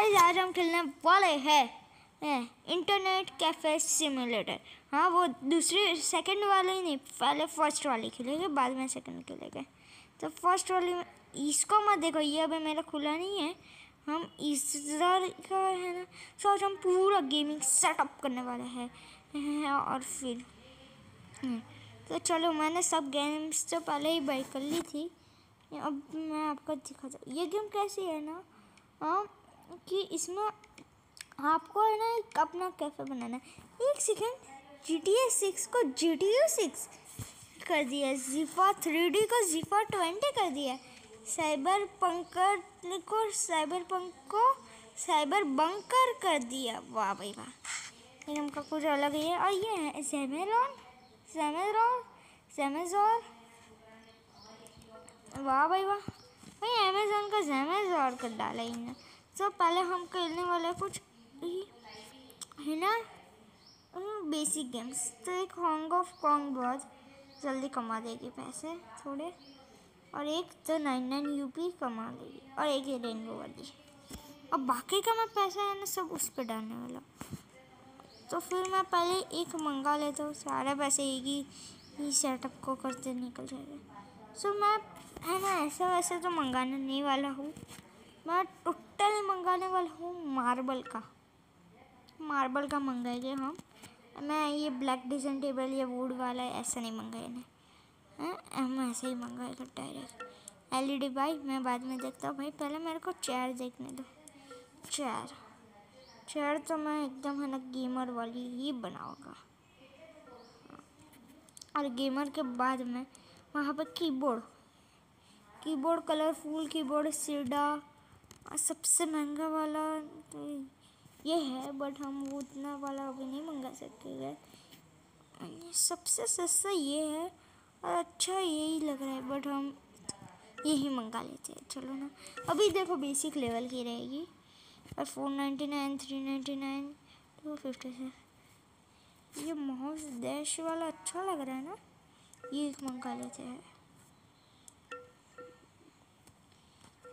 Guys आज हम खेलने वाले हैं इंटरनेट कैफ़े सिमुलेटर हाँ वो दूसरी सेकंड वाले ही नहीं पहले फ़र्स्ट वाले खेलेंगे बाद में सेकंड खेलेंगे। तो फ़र्स्ट वाली में इसको मत देखो ये अभी मेरा खुला नहीं है। हम इस का है ना सोच हम पूरा गेमिंग सेटअप करने वाले हैं और फिर हम्म, तो चलो मैंने सब गेम्स तो पहले ही बाई कर ली थी। अब मैं आपको दिखाता ये गेम कैसी है ना? हाँ कि इसमें आपको है ना अपना कैफ़े बनाना है। एक second G T A six को जी टी यू सिक्स कर दिया जीफा थ्री डी को जीफा ट्वेंटी कर दिया साइबर पंकर को साइबर पंक को साइबर बंकर कर दिया वाह भाई वाह। ये का कुछ अलग ही है। और ये है सेमेरॉन सेमेरॉन सेमेजोर वाह भाई वाह। भाई अमेजोन का जमेजोर कर डाला इन्हें तो पहले हम खेलने वाले कुछ है ना? बेसिक गेम्स तो एक हॉन्ग ऑफ़ कॉन्ग बहुत जल्दी कमा देगी पैसे थोड़े। और एक तो नाइन नाइन यूपी कमा देगी। और एक ये रेनबो वाली। और बाकी का मैं पैसा है ना सब उस पर डालने वाला। तो फिर मैं पहले एक मंगा लेता हूँ सारे पैसे एक ही, ही सेटअप को करते निकल जाएगा। सो मैं है ना ऐसा वैसे तो मंगाने नहीं वाला हूँ। मैं टोटल मंगाने वाला हूँ मार्बल का। मार्बल का मंगाएँगे हम। मैं ये ब्लैक डिज़ाइन टेबल या वुड वाला है ऐसा नहीं मंगाए ना। हम ऐसे ही मंगाएगा डायरेक्ट एलईडी भाई मैं बाद में देखता हूँ भाई। पहले मेरे को चेयर देखने दो। चेयर। चेयर तो मैं एकदम है ना गेमर वाली ही बनाऊँगा। और गेमर के बाद में वहाँ पर कीबोर्ड। कीबोर्ड कलरफुल, कीबोर्ड सीडा सबसे महँगा वाला तो ये है बट हम वो उतना वाला अभी नहीं मंगा सकते सबसे सस्ता ये है, और अच्छा यही लग रहा है बट हम यही मंगा लेते हैं। चलो ना, अभी देखो बेसिक लेवल की रहेगी। और four ninety nine three ninety nine two fifty से ये माउस डैश वाला अच्छा लग रहा है ना? ये मंगा लेते हैं।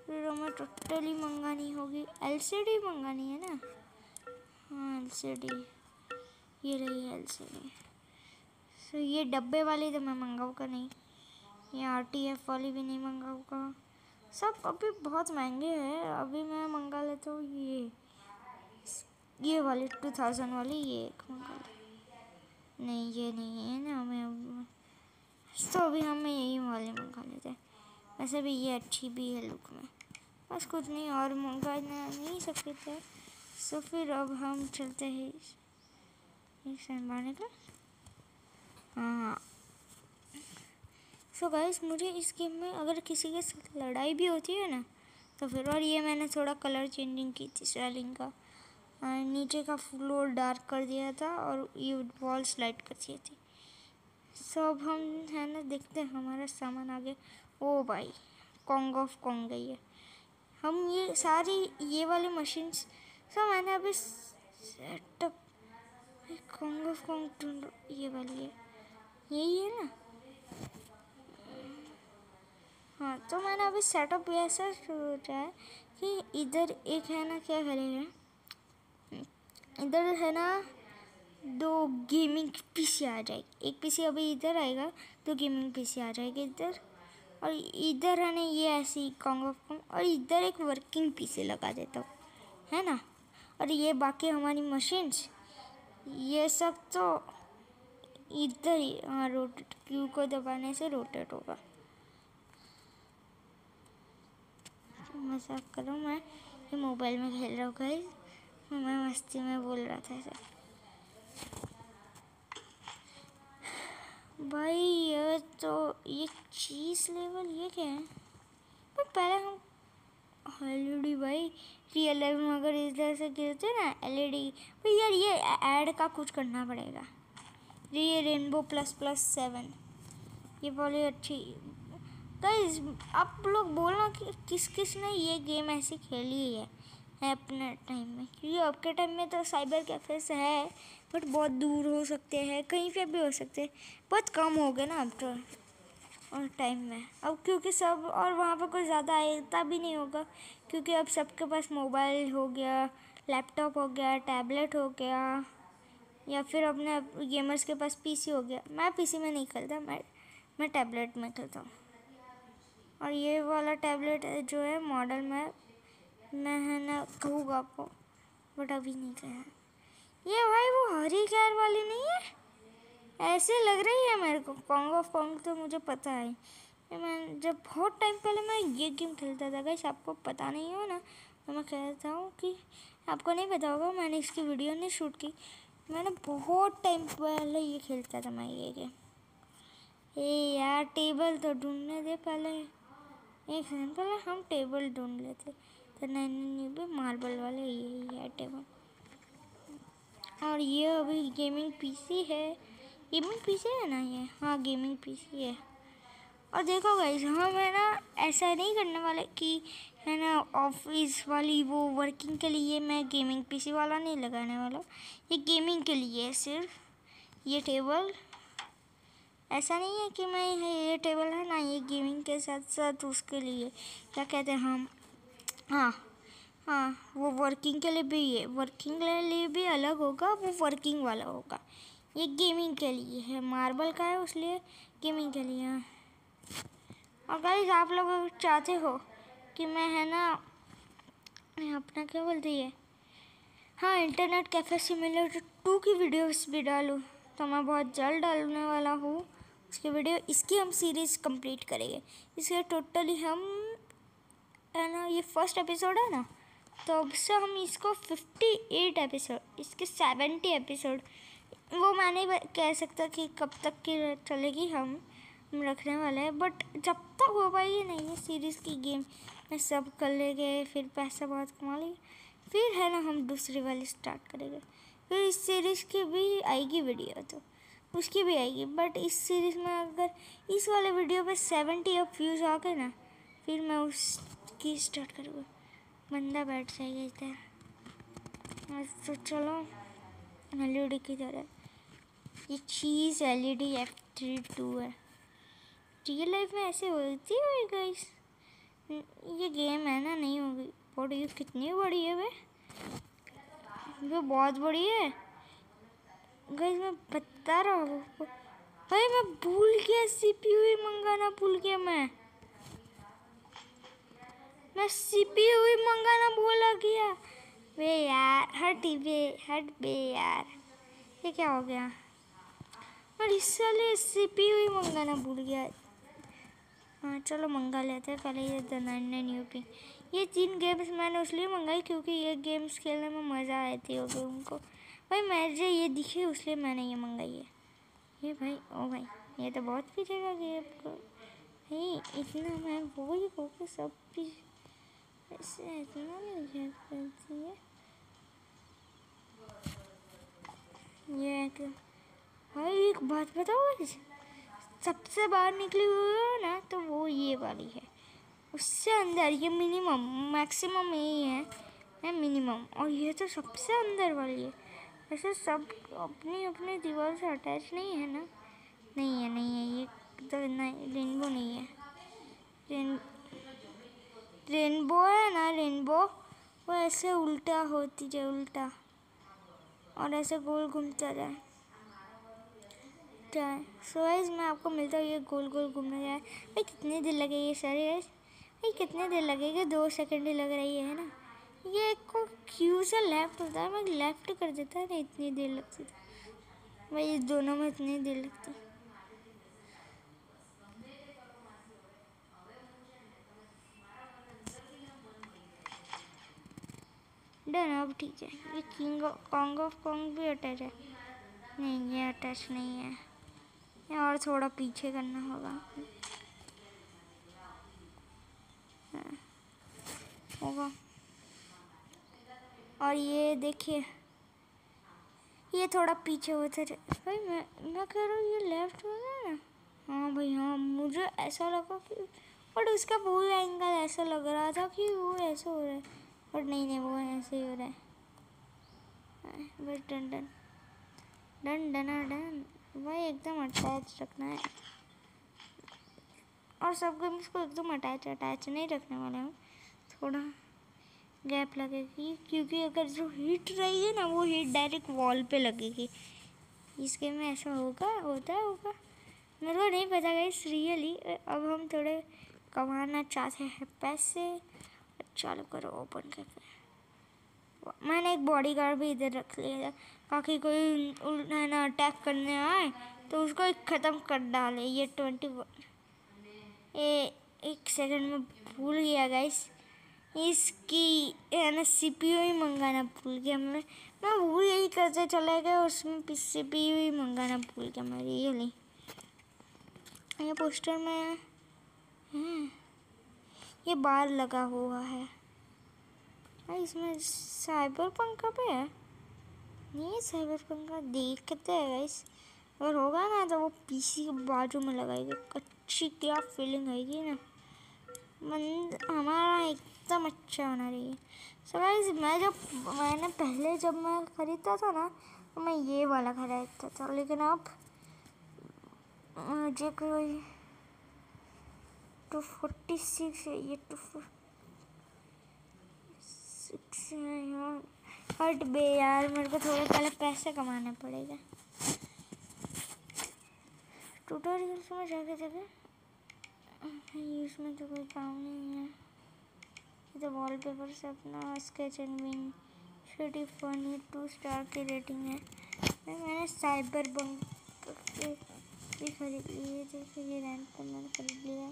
फिर हमें टोटली मंगानी होगी। एलसीडी मंगानी है ना? हाँ एलसीडी ये रही एलसीडी सो ये डब्बे वाली तो मैं मंगाऊँगा नहीं। ये आर टी एफ़ वाली भी नहीं मंगाऊँगा। सब अभी बहुत महँगे हैं। अभी मैं मंगा लेता हूँ ये। ये वाली टू थाउज़ेंड वाली, ये एक मंगा ले। नहीं, ये नहीं है ना हमें तो अभी हमें यही वाली मंगा लेते हैं। वैसे भी ये अच्छी भी है लुक में। बस कुछ नहीं, और मंगाना नहीं सकते थे। सो फिर अब हम चलते हैं इस अंबानी का हाँ। सो गाइस मुझे इस गेम में अगर किसी के साथ लड़ाई भी होती है ना तो फिर और ये मैंने थोड़ा कलर चेंजिंग की थी स्वेलिंग का। नीचे का फ्लोर डार्क कर दिया था और ये वॉल स्लाइड कर दिया थी। सो अब हम, है ना, देखते हैं हमारा सामान आगे। ओ भाई कॉन्ग ऑफ़ कॉन्ग गई है हम ये सारी, ये वाली मशीन्स सब मैंने अभी सेटअप कॉन्ग ऑफ़ कॉन्ग ये वाली है। यही है ना? हाँ तो मैंने अभी सेटअप ऐसा शुरू सोचा है कि इधर एक है ना, क्या करेगा? इधर है ना, दो गेमिंग पीसी आ जाएगी। एक पीसी अभी इधर आएगा तो गेमिंग पीसी आ जाएगी इधर। और इधर है ना ये ऐसी कॉन्गो और इधर एक वर्किंग पीसी लगा देता हूँ, है ना? और ये बाकी हमारी मशीन्स ये सब तो इधर ही हाँ रोटेट क्यू को दबाने से रोटेट होगा। मज़ाक करो मैं ये मोबाइल में खेल रहा हूँ मैं मस्ती में बोल रहा था सर भाई, ये तो ये चीज़ लेवल ये क्या है? पर पहले हम एलईडी भाई रियल लाइफ में अगर इधर से गिरते ना एलईडी भाई यार ये ऐड का कुछ करना पड़ेगा। ये रेनबो प्लस प्लस सेवन ये वाली अच्छी गाइस आप लोग बोलना कि किस किस ने ये गेम ऐसी खेली है है अपने टाइम में? क्योंकि आपके टाइम में तो साइबर कैफेस है बट बहुत दूर हो सकते हैं, कहीं पे भी हो सकते हैं। बहुत कम हो गए ना अब तो और टाइम में। अब क्योंकि सब और वहाँ पर कोई ज़्यादा आता भी नहीं होगा, क्योंकि अब सबके पास मोबाइल हो गया लैपटॉप हो गया टैबलेट हो गया, या फिर अपने गेमर्स के पास पीसी हो गया। मैं पीसी में नहीं खेलता, मैं मैं टैबलेट में खेलता हूँ। और ये वाला टैबलेट जो है मॉडल में, मैं है ना कहूँगा आपको बट अभी नहीं कहा ये भाई वो हरी कैर वाली नहीं है? ऐसे लग रही है मेरे को। कॉन्ग ऑफ़ कॉन्ग तो मुझे पता है। ये मैं जब बहुत टाइम पहले मैं ये गेम खेलता था गैस आपको पता नहीं हो ना तो मैं कहता हूँ कि आपको नहीं पता होगा, मैंने इसकी वीडियो नहीं शूट की। मैंने बहुत टाइम पहले ये खेलता था मैं ये गेम ए यार टेबल तो ढूँढने दे पहले। एक पहले हम टेबल ढूंढ लेते। तो नहीं नहीं भी मार्बल वाले यही है टेबल और ये अभी गेमिंग पीसी है। गेमिंग पीसी है ना ये? हाँ गेमिंग पीसी है। और देखो गाइस हम है ना ऐसा नहीं करने वाले कि है ना ऑफ़िस वाली वो वर्किंग के लिए मैं गेमिंग पीसी वाला नहीं लगाने वाला। ये गेमिंग के लिए है सिर्फ़। ये टेबल ऐसा नहीं है कि मैं ये टेबल है ना, ये गेमिंग के साथ साथ उसके लिए, क्या कहते हैं हम? हाँ हाँ वो वर्किंग के लिए भी है वर्किंग के लिए भी अलग होगा, वो वर्किंग वाला होगा। ये गेमिंग के लिए है मार्बल का है इसलिए गेमिंग के लिए। और गाइस आप लोग चाहते हो कि मैं, है ना अपना क्या बोलती है हाँ इंटरनेट कैफ़े सिमिलर टू की वीडियोस भी डालूँ तो मैं बहुत जल्द डालने वाला हूँ। उसकी वीडियो इसकी हम सीरीज़ कंप्लीट करेंगे। इसके टोटली हम, है ना, ये फ़र्स्ट एपिसोड है ना? तो अब से हम इसको फिफ्टी एट एपिसोड इसके सेवेंटी एपिसोड वो मैं नहीं कह सकता कि कब तक की चलेगी हम रखने वाले हैं बट जब तक हो पाएगी नहीं ये सीरीज़ की गेम में सब कर लेंगे फिर पैसा बहुत कमा लेंगे फिर है ना हम दूसरी वाली स्टार्ट करेंगे। फिर इस सीरीज़ की भी आएगी वीडियो तो उसकी भी आएगी बट इस सीरीज़ में अगर इस वाले वीडियो पे सेवेंटी अप व्यूज़ आ गए ना, फिर मैं उसकी स्टार्ट करूँगा। बंदा बैठ जाएगा इधर। तो चलो एल ई डी की तरह। ये चीज़ L E D F three two है। रियल लाइफ में ऐसे होती है गाइस ये गेम है ना, नहीं होगी। बड़ी कितनी बड़ी है वे? वो बहुत बड़ी है। गाइस मैं बता रहा हूँ भाई, मैं भूल गया सीपीयू ही मंगाना भूल गया मैं। मैं सीपीयू हुई मंगाना भूल गया। वे यार, हट बे हट बे यार। ये क्या हो गया? और इसलिए साल सीपीयू ही मंगाना भूल गया। हाँ चलो मंगा लेते हैं, पहले ये द नाइन यूपी ये तीन गेम्स मैंने उसलिए मंगाई क्योंकि ये गेम्स खेलने में मज़ा आती होगी उनको। भाई, मुझे ये दिखे इसलिए मैंने ये मंगाई है। ये भाई, ओ भाई, ये तो बहुत पीछे का गेम भाई, इतना मैं बोल हो सब पीछे ऐसे एक एक बात बताओ सबसे बाहर निकली हुई है ना तो वो ये वाली है। उससे अंदर, ये मिनिमम मैक्सिमम यही है। है मिनिमम और ये तो सबसे अंदर वाली है। वैसे सब अपनी अपनी दीवार से अटैच नहीं है ना? नहीं है नहीं है। ये तो रेनबो नहीं है। रेन रेनबो है ना, रेनबो। वो ऐसे उल्टा होती जाए उल्टा। और ऐसे गोल घूमता जाए जाए सो वाइज मैं आपको मिलता हूँ ये गोल गोल घूमने जाए। भाई, कितनी देर लगेगी? सर भाई, कितने देर लगेगी? दो सेकंड ही लग रही है ना? ये को क्यू से लेफ़्ट होता है। मैं लेफ़्ट कर देता है ना इतनी देर लगती थी भाई इस दोनों में इतनी देर लगती डन अब ठीक है। ये किंग कॉन्ग ऑफ़ कॉन्ग भी अटैच है। नहीं ये अटैच नहीं है। ये और थोड़ा पीछे करना होगा। हाँ, होगा। और ये देखिए ये थोड़ा पीछे होते थे। भाई मैं मैं कह रहा हूँ ये लेफ़्ट हो गया ना? हाँ भाई हाँ मुझे ऐसा लगा कि बट उसका पूरा एंगल ऐसा लग रहा था कि वो ऐसा हो रहा है। बट नहीं नहीं, वो ऐसे ही हो रहा है। बस डन डन। डन डन भाई, एकदम अटैच रखना है। और सब गेम्स को एकदम अटैच अटैच नहीं रखने वाले हूँ। थोड़ा गैप लगेगी, क्योंकि अगर जो हीट रही है ना, वो हीट डायरेक्ट वॉल पे लगेगी। इस गेम में ऐसा होगा, होता होगा। मेरे को नहीं पता गई रियली अब हम थोड़े कमाना चाहते हैं पैसे। चालू करो ओपन कैफ़े मैंने एक बॉडी गार्ड भी इधर रख लिया ताकि कोई ना अटैक करने आए तो उसको एक ख़त्म कर डाले, ये ट्वेंटी ए, एक सेकंड में भूल गया गाइस इसकी है ना सी पी यू ही मंगाना भूल गया मैं। मैं भूल यही करते चले गए, उसमें सी पी यू ही मंगाना भूल गया मैं रियली ये पोस्टर में है। ये बार लगा हुआ है। भाई इसमें साइबर पंखा पे है। नहीं साइबर पंखा देखते हैं गाइस अगर होगा ना तो वो पीसी के बाजू में लगाएगी। अच्छी क्या फीलिंग आएगी ना। मन, हमारा एकदम अच्छा होना है सो गाइस मैं जब, मैंने पहले जब मैं ख़रीदता था ना तो मैं ये वाला खरीदता था। लेकिन अब, मुझे कोई टू फोर्टी सिक्स है, ये टू सिक्स हट बे यार, मेरे को थोड़े पहले पैसे कमाने पड़ेगा। ट्यूटोरियल्स में जाके जाके इसमें तो कोई काम नहीं है। ये तो वॉल पेपर से अपना स्केच एंड विंग छोटी फनी टू स्टार की रेटिंग है। मैंने साइबर बंक भी खरीद लिए जैसे ये रेंट पर मैंने खरीद लिया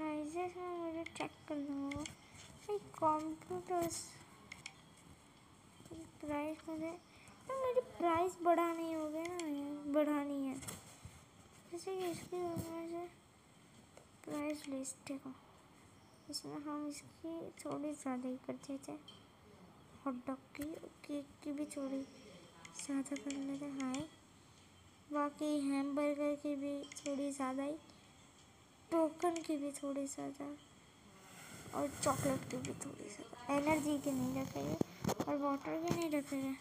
प्राइजेस में मुझे चेक करना होगा। कंप्यूटर्स प्राइस मुझे तो मेरी प्राइस बढ़ानी होगी ना बढ़ानी है। जैसे कि इसकी से प्राइस लिस्ट देखो इसमें हम इसकी थोड़ी ज़्यादा ही कर देते हॉट डॉग की केक की भी थोड़ी ज़्यादा कर लेते हाई बाकी हैमबर्गर की भी थोड़ी ज़्यादा ही। टोकन की भी थोड़ी ज़्यादा और चॉकलेट की भी थोड़ी ज़्यादा। एनर्जी की नहीं रखेंगे और वाटर की नहीं रखेंगे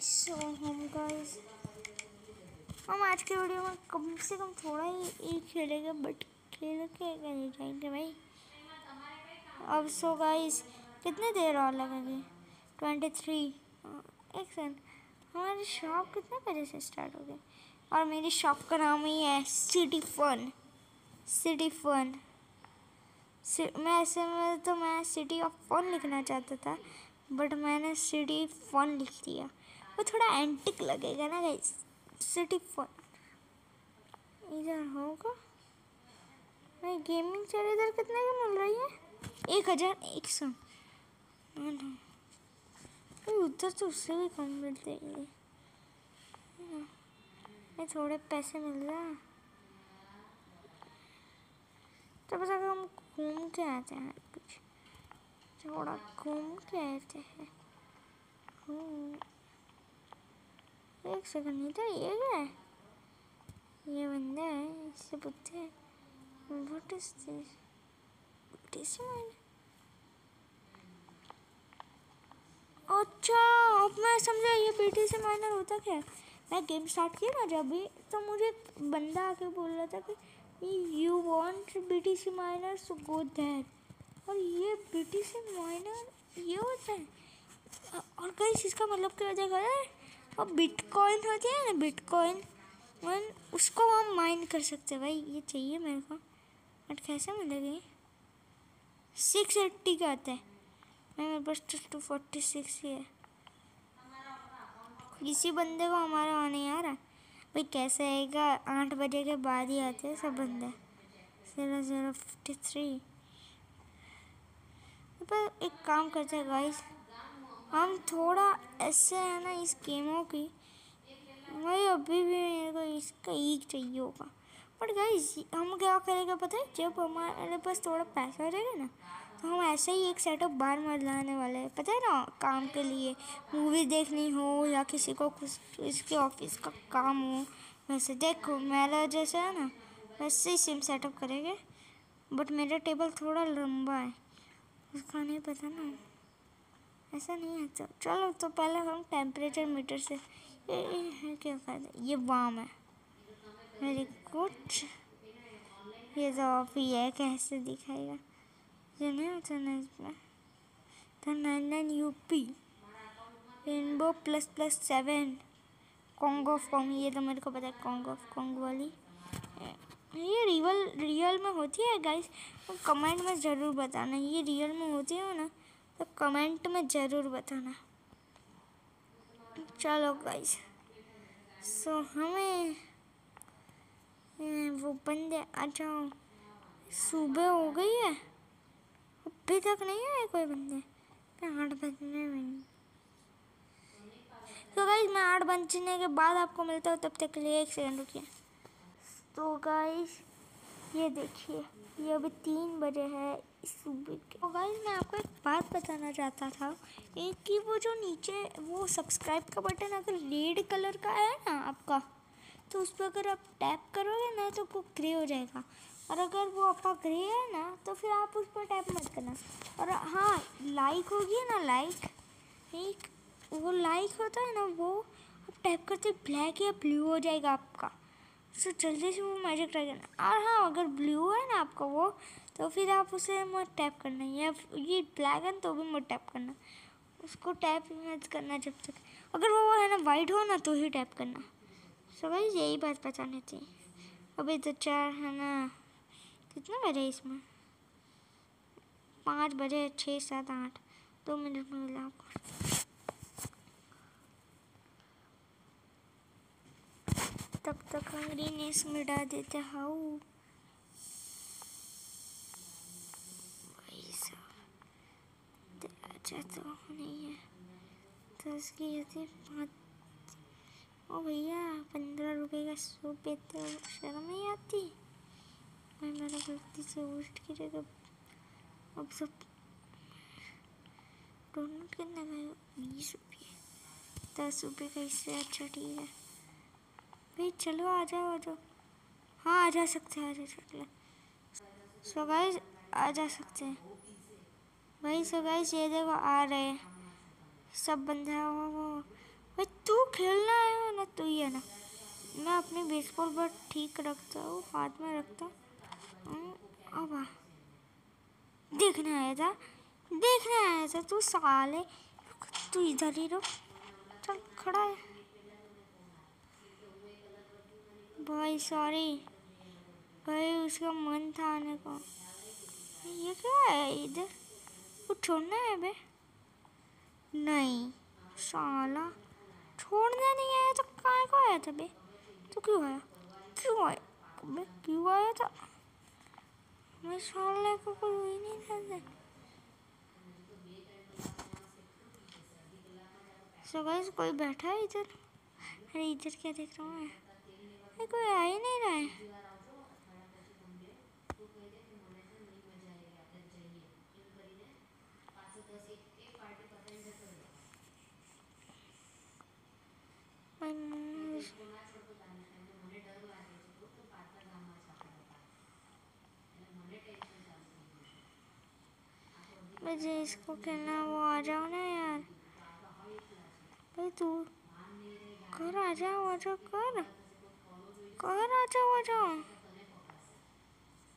सो हम गाइस हम आज के वीडियो में कम से कम थोड़ा ही खेलेंगे बट खेल के नहीं जाएँगे भाई। अब सो गाइस, कितने देर और लगेगी? Twenty three. एक सेकंड। हमारी शॉप कितने बजे से स्टार्ट हो गई और मेरी शॉप का नाम ही है सिटी फन। City fun. मैं ऐसे में तो मैं सिटी ऑफ़ फन लिखना चाहता था, बट मैंने सिटी फन लिख दिया। वो थोड़ा एंटिक लगेगा ना गाइस सिटी फ़ोन। इधर होगा। भाई गेमिंग चेयर इधर कितने की मिल रही है? एक हज़ार, एक सौ। उधर तो उससे भी कम मिलते हैं थोड़े पैसे मिल रहा तो बस अगर हम घूम के आते हैं कुछ। थोड़ा घूम के आते हैं। एक सेकंड नहीं तो ये क्या है। ये बंदा है, इससे पूछते हैं what is this BTC miner अच्छा अब मैं समझा, ये बीटीसी माइनर होता क्या मैं गेम स्टार्ट किया ना जब भी तो मुझे बंदा आके बोल रहा था कि you want B C miner so go that और ये बी टी सी माइनर ये होता है। और कहीं इसका मतलब क्या देखा है और बिटकॉइन होती है ना बिटकॉइन वन उसको हम माइन कर सकते हैं। भाई, ये चाहिए मेरे को। बट कैसे मिलेगी? सिक्स एट्टी का आता है। मैं मेरे पास टू फोर्टी सिक्स ही है। किसी बंदे को हमारा वहाँ नहीं आ रहा भाई कैसे आएगा? आठ बजे के बाद ही आते हैं सब बंदे। ज़ीरो ज़ीरो फिफ्टी थ्री पर एक काम करते हैं गाइस हम थोड़ा ऐसे है ना इस गेमों की। भाई अभी भी मेरे को इसका एक चाहिए होगा। बट गाइस हम क्या करेंगे पता है? जब हमारे पास थोड़ा पैसा रहेगा ना हम ऐसे ही एक सेटअप बार मार लाने वाले हैं। पता है ना, काम के लिए मूवी देखनी हो या किसी को कुछ, इसके ऑफ़िस का काम हो, वैसे देखो, मेरा जैसा है ना, वैसे ही सिम सेटअप करेंगे। बट मेरा टेबल थोड़ा लंबा है, उसका नहीं पता ना। ऐसा नहीं है तो चलो तो पहले हम टेम्परेचर मीटर से, ये है क्या फ़ायदा? ये वाम है। मेरी कुछ ये तो ही है कैसे दिखाएगा? तो nine nine UP rainbow plus plus seven Kong of Kong ये तो मेरे को पता है कॉन्ग ऑफ़ कॉन्ग वाली। ये रियल रियल में होती है गाइस तो कमेंट में ज़रूर बताना। ये रियल में होती है ना तो कमेंट में ज़रूर बताना। चलो गाइस सो हमें वो बंदे आ जाओ सुबह हो गई है? अभी तक नहीं आए कोई बंदे? आठ बजने में तो गाइस मैं आठ बजने के बाद आपको मिलता हूँ, तब तक के लिए एक सेकंड रुकिए। तो गाइस ये देखिए, ये अभी तीन बजे है सुबह के। तो गाइस मैं आपको एक बात बताना चाहता था एक कि वो जो नीचे, वो सब्सक्राइब का बटन अगर रेड कलर का है ना आपका तो उस पर अगर आप टैप करोगे ना तो वो ग्रे हो जाएगा। और अगर वो आपका ग्रे है ना तो फिर आप उस पर टैप मत करना। और हाँ लाइक होगी ना लाइक एक वो लाइक होता है ना, वो आप टैप करते ब्लैक या ब्लू हो जाएगा आपका। सो जल्दी से वो मैजिक ट्राई करना। और हाँ अगर ब्लू है ना आपका वो तो फिर आप उसे मत टैप करना। या ये ब्लैक है तो भी मत टैप करना। उसको टैप मत करना जब तक। अगर वो है ना वाइट हो ना तो ही टैप करना। सो भाई यही बात बतानी थी। अभी तो चार है ना। कितने बजे इसमें? पाँच बजे, छः, सात, आठ, दो मिनट में मिला आपको। तब तक हम ग्रीनेस मिटा देते हाउ? अच्छा तो नहीं है। तो उसकी ऐसी पाँच। ओ भैया, पंद्रह रुपये का सूप तो शर्म नहीं आती? भाई मैंने गलती से वेस्ट की जगह अब सब डोनेट कितना का बीस रुपये, दस रुपये का इससे अच्छा ठीक है। भाई चलो, आ जाओ आ जाओ। हाँ आ जा सकते हैं, आ जा सकते हैं। सो गाइस आ जा सकते हैं। भाई सो गाइस ये देखो, आ रहे हैं। सब बंदे वो वो। भाई तू खेलना है ना, तू ही है ना। मैं अपनी बेसबॉल बट ठीक रखता हूँ, हाथ में रखता हूँ। अब, देखने आया था, देखने आया था तू साले। तू इधर ही रुक, चल खड़ा है। भाई सॉरी भाई, उसका मन था आने को। ये क्या है इधर? कुछ छोड़ना है बे नहीं, साला, छोड़ने नहीं आया तो कहाँ को आया था बे? तो क्यों आया? क्यों आया? क्यों आया था? मैं साले को कोई नहीं था सो गाइस कोई बैठा है इधर? अरे इधर क्या देख रहा हूँ मैं? कोई आ ही नहीं रहा है। मुझे इसको खेलना वो आ जाओ ना यार। भाई तू कर, आ जाओ आ जाओ कर। कर, आ जाओ आ जाओ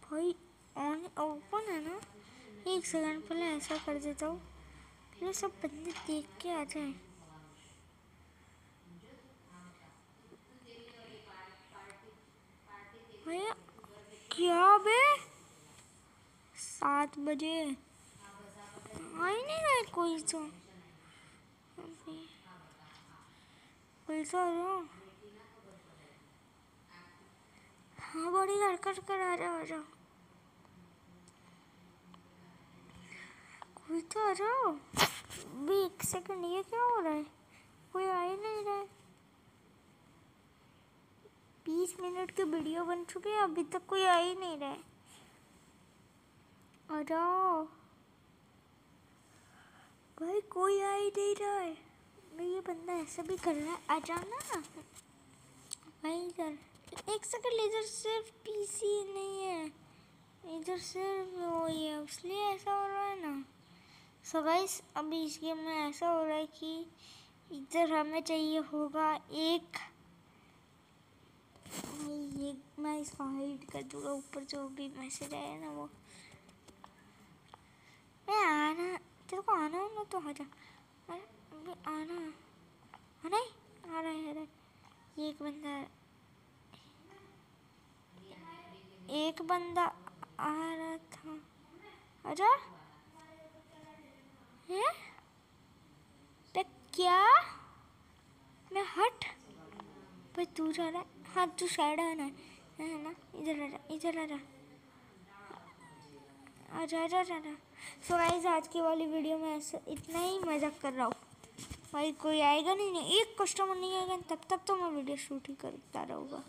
भाई ऑन ओपन है ना? एक सेकंड पहले ऐसा कर देता हूँ। पहले सब बंदे देख के आ जाए। भैया, क्या बे? सात बजे। रहा कोई तो कोई तो हाँ बड़ी हरकत कर जाओ अभी तो आ अभी एक सेकंड ये क्या हो रहा है कोई आ ही नहीं रहा है बीस मिनट की वीडियो बन चुकी है अभी तक कोई आ ही नहीं रहा है भाई, कोई आ ही नहीं रहा है। भाई ये बंदा ऐसा भी कर रहा है, आ जाओ ना। भाई, इधर। एक सेकंड इधर सिर्फ़ पीसी नहीं है। इधर सिर्फ़ वो ही है इसलिए ऐसा हो रहा है ना। सो गाइस अभी इस गेम में ऐसा हो रहा है कि इधर हमें चाहिए होगा एक ये मैं इसको हाइड कर दूँगा, ऊपर जो भी मैसेज आया ना वो। मैं आना तेरे को आना हो ना तो आ जा। अरे अबे आना। आना ही आ रहा है आ है ये एक बंदा एक बंदा आ रहा था। आजा है? ते क्या? मैं हट। भाई, तू जा रहा है। हाँ तू साइड आना है ना? इधर आ जा, इधर आ जा। आजा आजा आजा आजा सो गाइस आज की वाली वीडियो में ऐसे इतना ही मज़ाक कर रहा हूँ। भाई कोई आएगा नहीं नहीं एक कस्टमर नहीं आएगा तब तक तो मैं वीडियो शूट ही करता रहूँगा।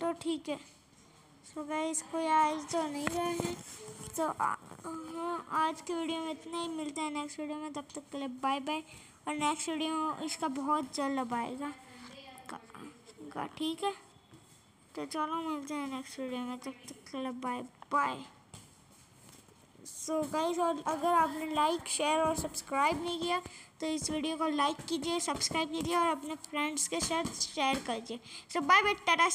तो। ठीक है। सो गाइस कोई आज तो नहीं रहा है। तो हाँ, आज की वीडियो में इतना ही। मिलता है नेक्स्ट वीडियो में। तब तक के लिए बाय बाय और नेक्स्ट वीडियो इसका बहुत जल्द अब आएगा। ठीक है? तो चलो मिलते हैं नेक्स्ट वीडियो में, तब तक के लिए बाय बाय सो गाइस और अगर आपने लाइक शेयर और सब्सक्राइब नहीं किया तो इस वीडियो को लाइक कीजिए सब्सक्राइब कीजिए और अपने फ्रेंड्स के साथ शेयर कीजिए. सो बाय बाय टाटा